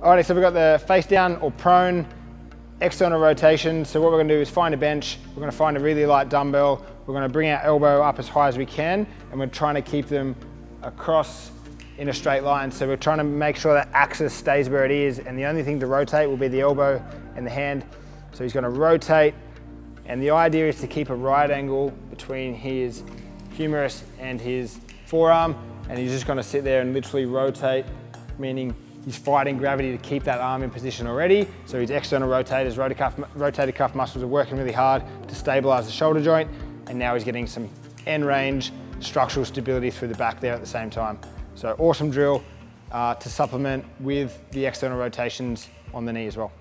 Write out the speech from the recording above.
Alrighty, so we've got the face down or prone external rotation. So what we're gonna do is find a bench, we're gonna find a really light dumbbell, we're gonna bring our elbow up as high as we can, and we're trying to keep them across in a straight line. So we're trying to make sure that axis stays where it is, and the only thing to rotate will be the elbow and the hand. So he's gonna rotate, and the idea is to keep a right angle between his humerus and his forearm, and he's just gonna sit there and literally rotate, meaning He's fighting gravity to keep that arm in position already. So his external rotators, rotator cuff, rotator cuff muscles are working really hard to stabilize the shoulder joint. And now he's getting some end range structural stability through the back there at the same time. So awesome drill uh, to supplement with the external rotations on the knee as well.